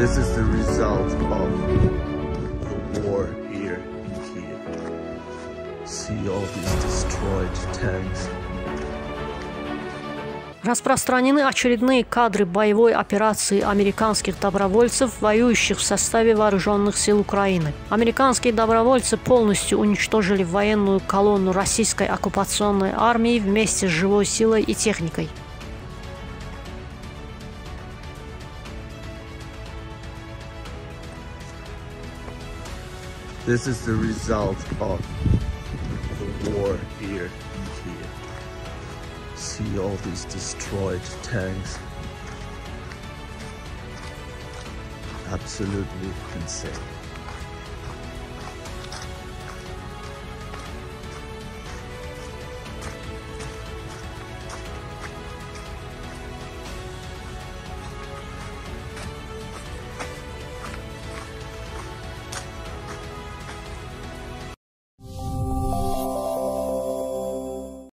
This is the result of war here in Kiev. See all these destroyed tanks. Распространены очередные кадры боевой операции американских добровольцев, воюющих в составе вооруженных сил Украины. Американские добровольцы полностью уничтожили военную колонну российской оккупационной армии вместе с живой силой и техникой. This is the result of the war here in Kiev. See all these destroyed tanks. Absolutely insane.